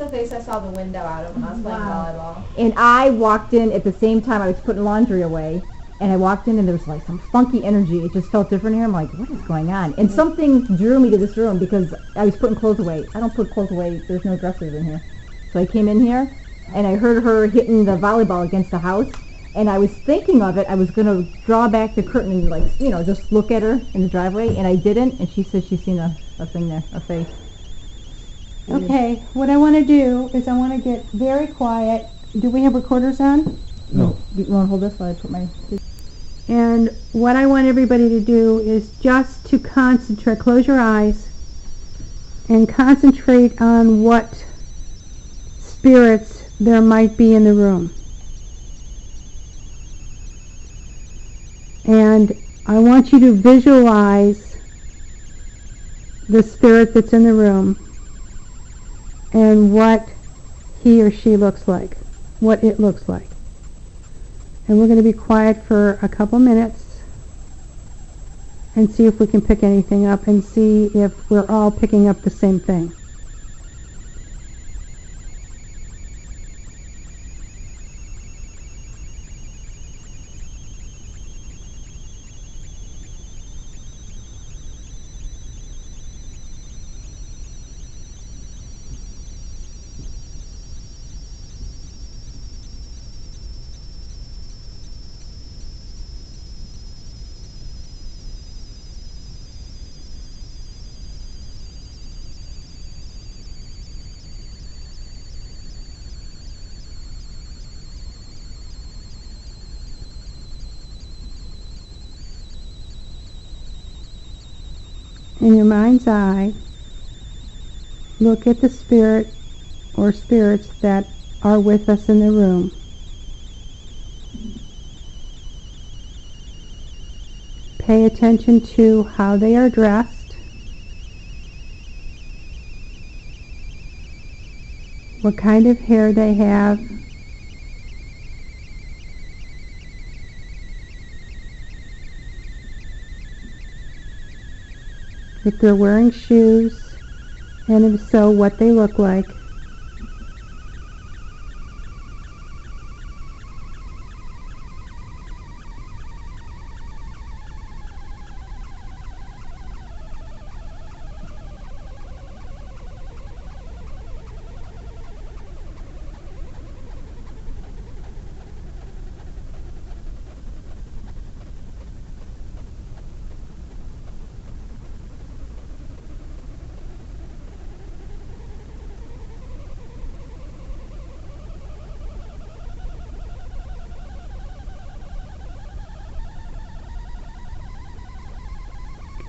the face I saw the window out of when I was playing volleyball. And I walked in at the same time I was putting laundry away. And I walked in and there was like some funky energy. It just felt different here. I'm like, what is going on? And something drew me to this room because I was putting clothes away. I don't put clothes away. There's no dressers in here. So I came in here and I heard her hitting the volleyball against the house. And I was thinking of it. I was going to draw back the curtain and like, you know, just look at her in the driveway. And I didn't. And she said she's seen a, a thing there, a face. Okay, what I want to do is I want to get very quiet. Do we have recorders on? No. You want to hold this while I put my... And what I want everybody to do is just to concentrate, close your eyes, and concentrate on what spirits there might be in the room. And I want you to visualize the spirit that's in the room and what he or she looks like, what it looks like. And we're going to be quiet for a couple minutes and see if we can pick anything up and see if we're all picking up the same thing. In your mind's eye, look at the spirit or spirits that are with us in the room. Pay attention to how they are dressed, what kind of hair they have, if they're wearing shoes, and if so, what they look like.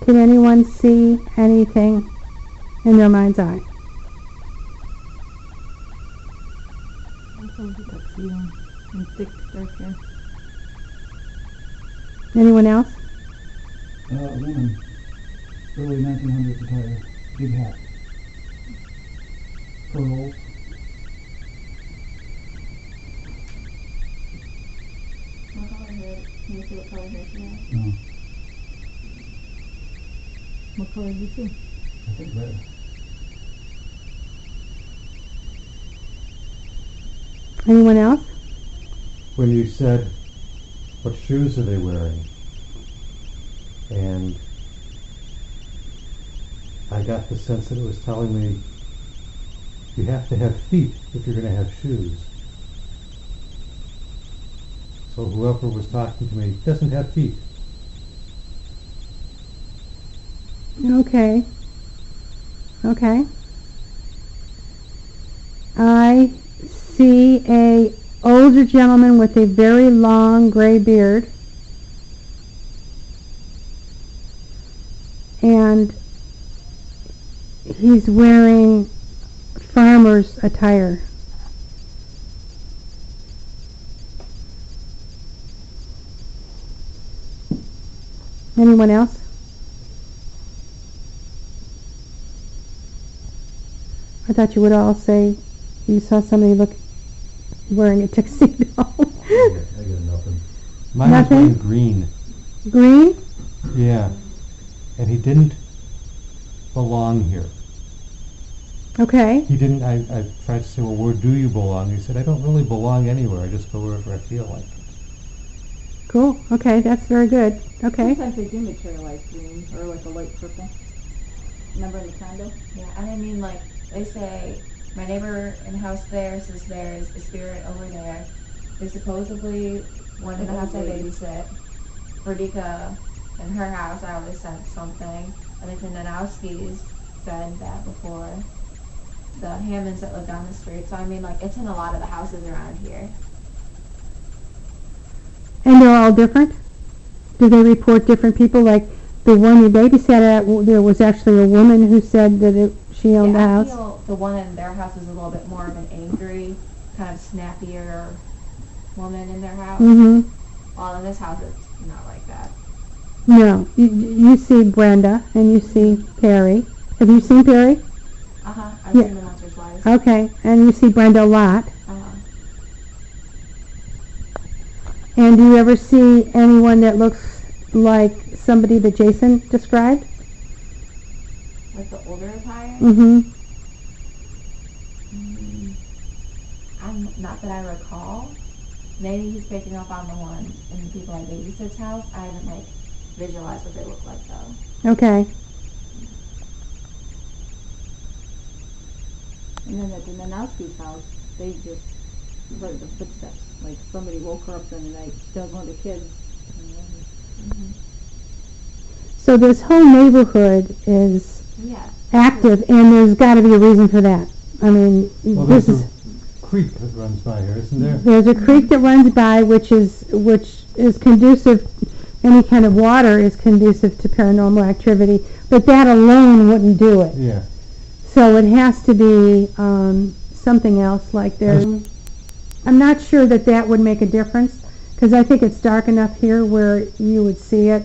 Can anyone see anything in their mind's eye? Anyone else? Uh, woman, early 1900s attire, big hat. Pearls. What color hair? Can you see what color hair she has? No, What color do you see? I think red. Anyone else? when you said, what shoes are they wearing? And I got the sense that it was telling me, you have to have feet if you're going to have shoes. So whoever was talking to me doesn't have feet. Okay. Okay. I see a older gentleman with a very long gray beard. And he's wearing farmer's attire. Anyone else? I thought you would all say you saw somebody look wearing a tuxedo. I got, I got nothing. Mine was Nothing? wearing green. Green? Yeah. And he didn't belong here. Okay. He didn't, I, I tried to say, well, where do you belong? He said, I don't really belong anywhere. I just go wherever I feel like. Cool. Okay, that's very good. Okay. Sometimes they do materialize green or like a light purple. Remember in the condo? Yeah, and I mean, like, they say, my neighbor in the house there says there's a spirit over there. They supposedly, one in the house I babysit, Verdika, in her house, I always sense something. I think the Nanowskis said that before. The Hammonds that live down the street. So, I mean, like, it's in a lot of the houses around here. And they're all different? Do they report different people? Like the one you babysat at, there was actually a woman who said that it, she owned yeah, the I house. feel the one in their house is a little bit more of an angry, kind of snappier woman in their house. Mm-hmm. While in this house, it's not like that. No, you, you see Brenda and you see Perry. Have you seen Perry? Uh huh. I've Yeah. seen them once or twice. Okay, and you see Brenda a lot. Uh huh. And do you ever see anyone that looks like somebody that Jason described? Like the older attire. Mm-hmm. Mm, I'm not that I recall. Maybe he's picking up on the one in the people I babysit's house. I haven't like visualized what they look like though. Okay. And then at the Nanowski's house, they just heard the footsteps. Like somebody woke her up in the night, still going to kids. So this whole neighborhood is Yeah. active, and there's got to be a reason for that. I mean, Well, this there's is a creek that runs by here, isn't there? there's a creek that runs by, which is which is conducive. Any kind of water is conducive to paranormal activity, but that alone wouldn't do it. Yeah. So it has to be um, something else, like there. I'm not sure that that would make a difference, because I think it's dark enough here where you would see it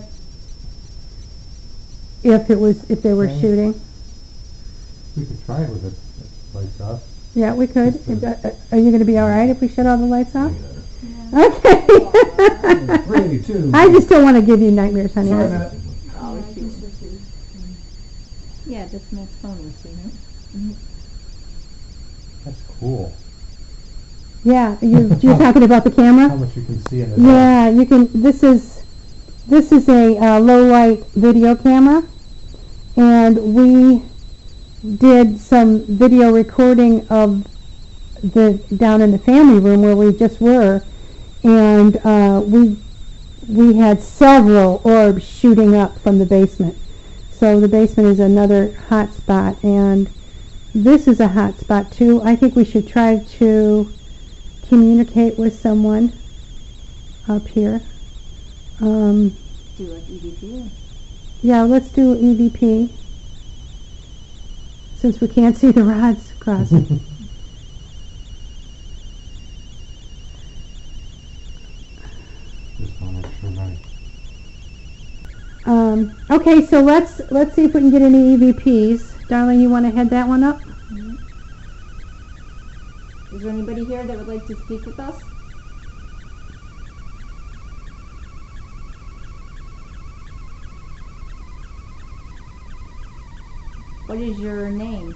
if it was if they were Okay. shooting. We could try it with it, lights off. Yeah, we could. If, uh, Are you going to be all right if we shut all the lights off? Yeah. Okay. Three, two. I just don't want to give you nightmares, honey. Sorry, Matt. Always shoot. Yeah, this makes fun with you, That's cool. Yeah, you, you're talking about the camera. How much you can see in the dark. Yeah, you can. This is this is a uh, low light video camera, and we did some video recording of the down in the family room where we just were, and uh, we we had several orbs shooting up from the basement. So the basement is another hot spot, and this is a hot spot too. I think we should try to communicate with someone up here. Um, Do like EVP. yeah, let's do EVP since we can't see the rods across it. Just want to make sure my Um, okay, so let's let's see if we can get any EVPs. Darlene, you want to head that one up? Is there anybody here that would like to speak with us? What is your name?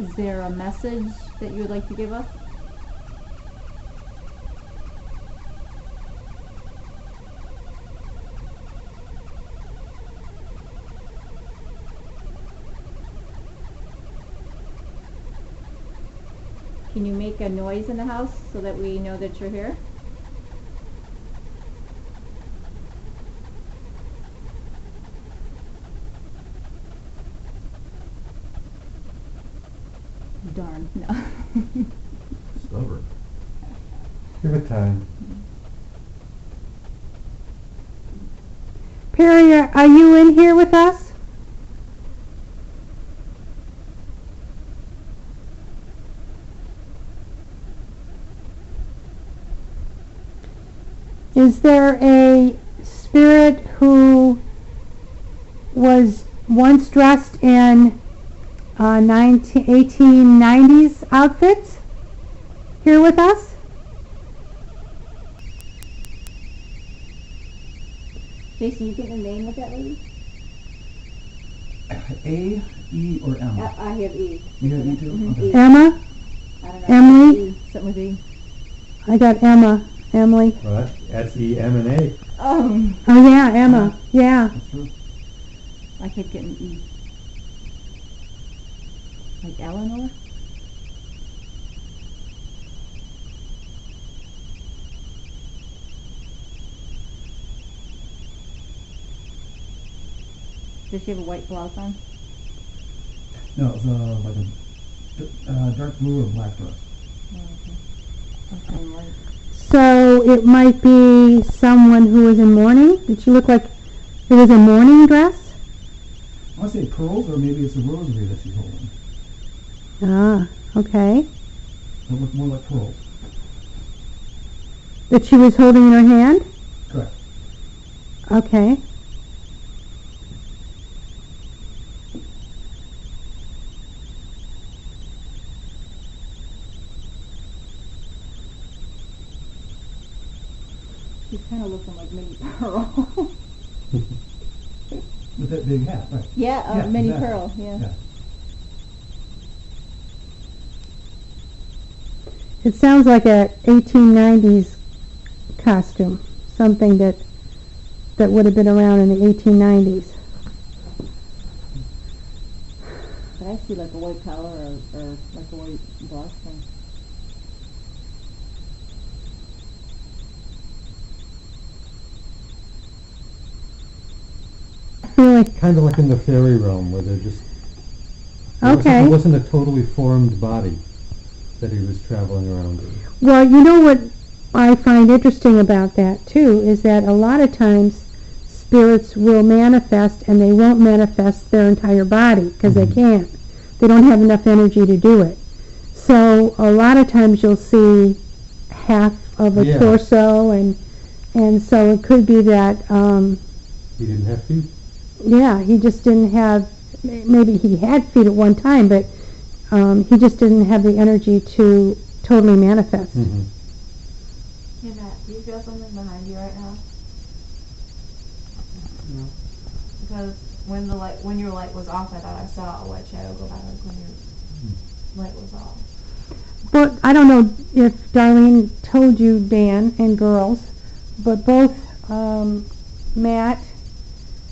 Is there a message that you would like to give us? Can you make a noise in the house so that we know that you're here? Darn, no. Stubborn. give it time. Perry, are, are you in here with us? Is there a spirit who was once dressed in uh, 19, 1890s outfits here with us. Jason, you getting a name of that lady? A, E, or M? I, I have E. You have E too? Mhm, Okay. E. Emma, I don't know. Emily? E, Something with E. I got Emma, Emily. Well, that's, that's E, M, and A. Um, Oh yeah, Emma, yeah. That's true. I kept getting E. Like Eleanor? Does she have a white blouse on? No, it's uh, like a d- uh, dark blue or black dress. Oh, okay. Something white. So it might be someone who was in mourning. Did she look like it was a mourning dress? I say pearls, or maybe it's a rosary that she's holding. Ah, okay. It look more like pearls. That she was holding in her hand? Correct. Okay. She's kind of looking like Minnie Pearl. With that big hat, right. yeah, uh, Yeah, Minnie exactly. Pearl, yeah. Yeah. It sounds like a 1890s costume, something that that would have been around in the 1890s. But I see like a white collar or, or like a white blouse thing. Really? Kind of like in the fairy realm where they're just. It wasn't- Okay. It wasn't a totally formed body that he was traveling around in. Well, you know what I find interesting about that too is that a lot of times spirits will manifest and they won't manifest their entire body because Mhm. they can't. They don't have enough energy to do it. So a lot of times you'll see half of a Yeah. torso and and so it could be that um, He didn't have feet. Yeah he just didn't have maybe he had feet at one time but um, he just didn't have the energy to totally manifest. Mm-hmm. Hey Matt, do you feel something behind you right now? No. Because when the light, when your light was off, I thought I saw a white shadow go by, like when your light was off. But I don't know if Darlene told you, Dan and girls, but both um, Matt,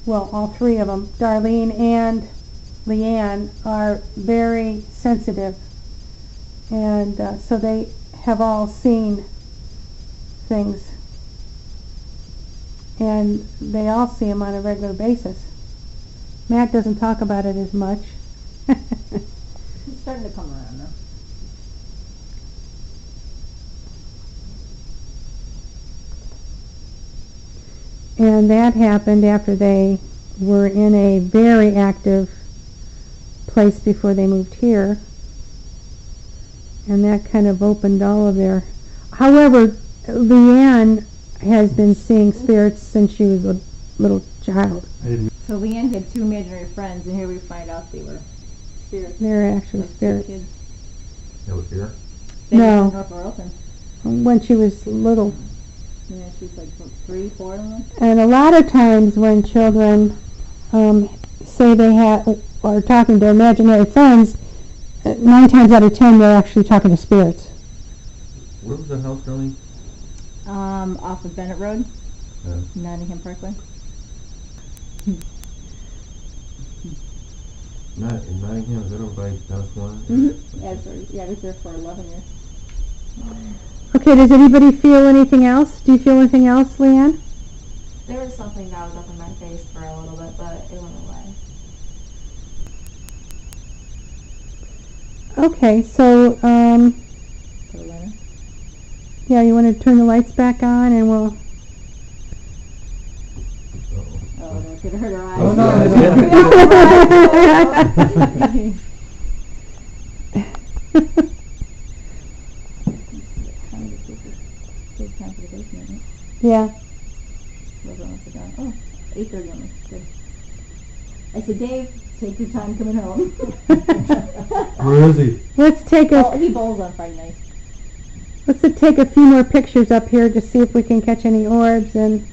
well, all three of them, Darlene and Leanne, are very sensitive, and uh, so they have all seen things, and they all see them on a regular basis. Matt doesn't talk about it as much. It's starting to come around And that happened after they were in a very active place before they moved here. And that kind of opened all of their. However, Leanne has been seeing spirits since she was a little child. So Leanne had two imaginary friends, and here we find out they were spirits. They're actually like spirits. Kids. That was here? They No. lived in North Royalton. When she was little. Yeah, she was like three, four of them. And a lot of times when children um, say they have, are talking to imaginary friends, uh, nine times out of ten they're actually talking to spirits. Where was the house, Darlene? Um, off of Bennett Road, Uh, Nottingham Parkway. not in Nottingham, is that over by Dallas One? Mm-hmm. Yeah, I yeah, I was there for 11 years. Okay, does anybody feel anything else? Do you feel anything else, Leanne? There was something that was up in my face for a little bit, but it went away. Okay, so, um, For the winter. yeah, you want to turn the lights back on and we'll, Oh, that could hurt her eyes. Oh, no, Yeah. Time to take this- Good time for the basement, right? yeah, Those are almost done. Oh, 8.30 almost, good. I said, Dave, take your time coming home. Where is he? Let's take oh, a he bowls on Friday night. let's take a few more pictures up here to see if we can catch any orbs and